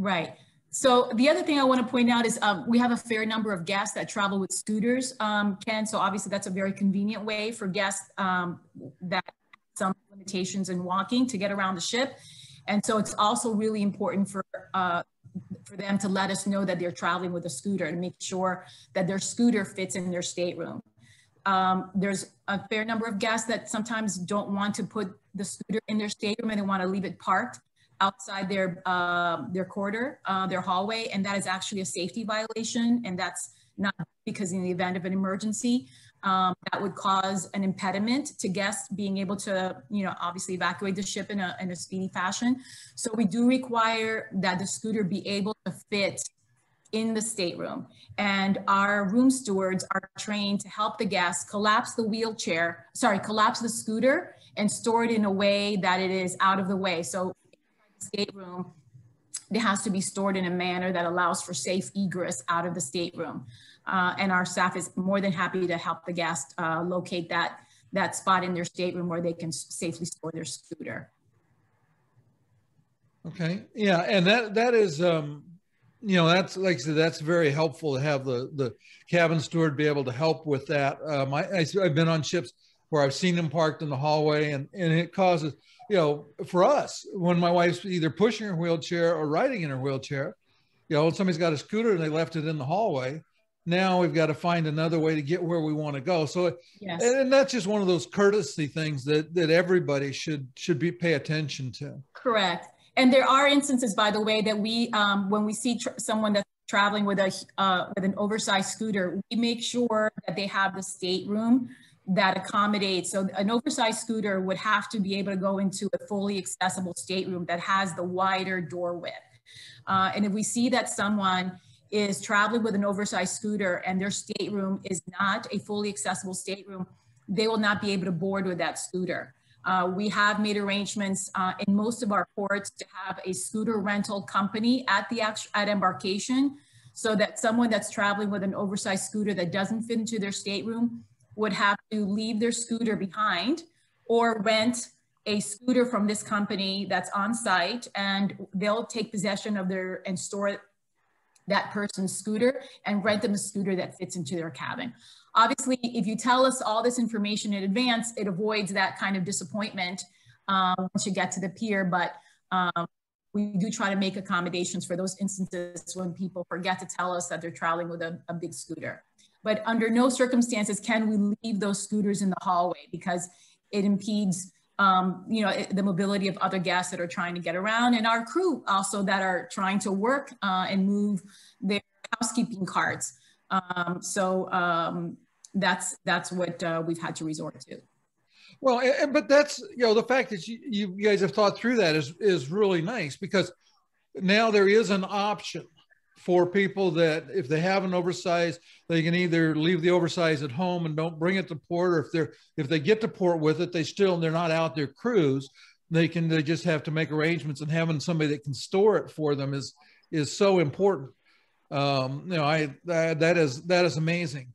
Right. So the other thing I want to point out is um, we have a fair number of guests that travel with scooters, um, Ken. So obviously that's a very convenient way for guests um, that some limitations in walking to get around the ship. And so it's also really important for uh, for them to let us know that they're traveling with a scooter and make sure that their scooter fits in their stateroom. Um, there's a fair number of guests that sometimes don't want to put the scooter in their stateroom and they want to leave it parked outside their uh, their corridor, uh, their hallway, and that is actually a safety violation. And that's not because in the event of an emergency, um, that would cause an impediment to guests being able to, you know, obviously evacuate the ship in a, in a speedy fashion. So we do require that the scooter be able to fit in the stateroom. And our room stewards are trained to help the guests collapse the wheelchair, sorry, collapse the scooter and store it in a way that it is out of the way. So stateroom, it has to be stored in a manner that allows for safe egress out of the stateroom. Uh, and our staff is more than happy to help the guest uh, locate that, that spot in their stateroom where they can safely store their scooter. Okay, yeah, and that that is, um, you know, that's like I said, that's very helpful to have the the cabin steward be able to help with that. Um, I, I I've been on ships where I've seen them parked in the hallway, and and it causes, you know, for us when my wife's either pushing her wheelchair or riding in her wheelchair, you know, somebody's got a scooter and they left it in the hallway. Now we've got to find another way to get where we want to go. So yes. and that's just one of those courtesy things that that everybody should should be pay attention to. Correct. And there are instances by the way that we um, when we see tr- someone that's traveling with a uh, with an oversized scooter we make sure that they have the stateroom that accommodates so an oversized scooter would have to be able to go into a fully accessible stateroom that has the wider door width uh, and if we see that someone is traveling with an oversized scooter and their stateroom is not a fully accessible stateroom, they will not be able to board with that scooter. Uh, we have made arrangements uh, in most of our ports to have a scooter rental company at the at embarkation so that someone that's traveling with an oversized scooter that doesn't fit into their stateroom would have to leave their scooter behind or rent a scooter from this company that's on site and they'll take possession of their and store that person's scooter and rent them a scooter that fits into their cabin. Obviously, if you tell us all this information in advance, it avoids that kind of disappointment um, once you get to the pier. But um, we do try to make accommodations for those instances when people forget to tell us that they're traveling with a, a big scooter. But under no circumstances can we leave those scooters in the hallway because it impedes um, you know, the mobility of other guests that are trying to get around and our crew also that are trying to work uh, and move their housekeeping carts. Um, so um, that's, that's what uh, we've had to resort to. Well, but that's, you know, the fact that you, you guys have thought through that is, is really nice because now there is an option for people that if they have an oversized, they can either leave the oversized at home and don't bring it to port, or if they're if they get to port with it, they still they're not out their cruise. They can they just have to make arrangements and having somebody that can store it for them is is so important. Um, you know, I that, that is that is amazing.